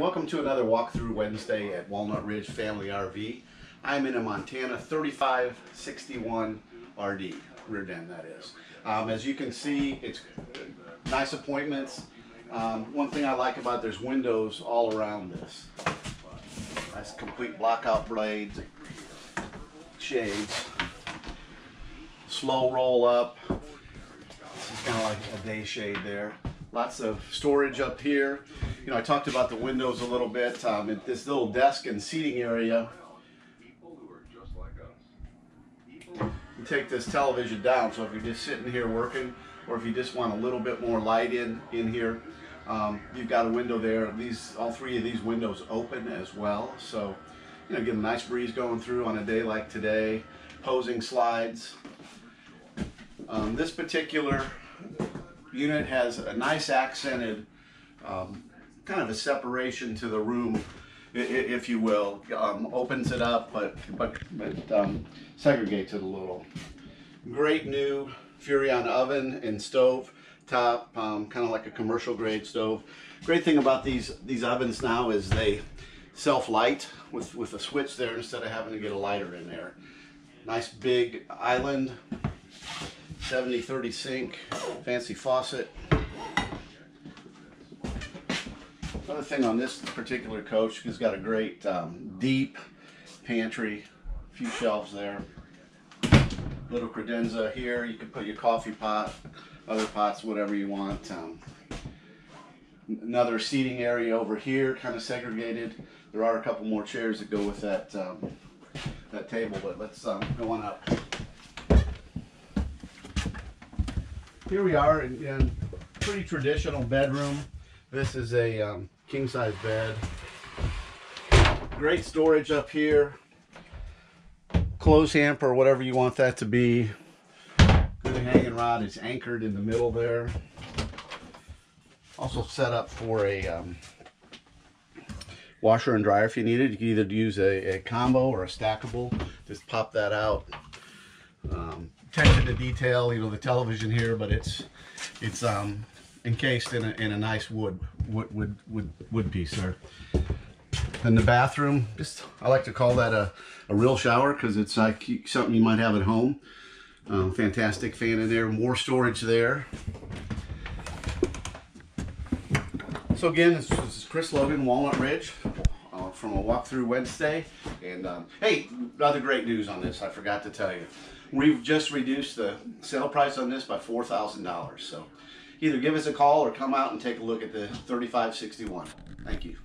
welcome to another walkthrough Wednesday at Walnut Ridge Family RV. I'm in a Montana 3561 RD, rear den that is. Um, as you can see, it's nice appointments. Um, one thing I like about there's windows all around this. Nice complete blockout blades, shades, slow roll up. This is kind of like a day shade there. Lots of storage up here. You know, I talked about the windows a little bit. Um, at this little desk and seating area, you take this television down. So if you're just sitting here working, or if you just want a little bit more light in in here, um, you've got a window there. These, all three of these windows open as well. So, you know, get a nice breeze going through on a day like today. Posing slides. Um, this particular unit has a nice accented um, kind of a separation to the room, if you will. Um, opens it up, but but, but um, segregates it a little. Great new Furrion oven and stove top, um, kind of like a commercial grade stove. Great thing about these these ovens now is they self-light with, with a switch there instead of having to get a lighter in there. Nice big island 70-30 sink, fancy faucet. Another thing on this particular coach, it's got a great um, deep pantry, a few shelves there. Little credenza here, you can put your coffee pot, other pots, whatever you want. Um, another seating area over here, kind of segregated. There are a couple more chairs that go with that um, that table, but let's um, go on up. here we are in, in pretty traditional bedroom. This is a um, king size bed. Great storage up here. Clothes hamper, whatever you want that to be. Good hanging rod is anchored in the middle there. Also set up for a um, washer and dryer if you need it. You can either use a, a combo or a stackable. Just pop that out. Um, attention to detail, you know, the television here, but it's it's um, encased in a, in a nice wood wood wood wood, wood piece there. And the bathroom, just I like to call that a, a real shower because it's like something you might have at home. Um, fantastic fan in there, more storage there. So again, this, is Chris Logan, Walnut Ridge, uh, from a walkthrough Wednesday. And um, hey, other great news on this, I forgot to tell you. We've just reduced the sale price on this by $4,000. So either give us a call or come out and take a look at the 3561. Thank you.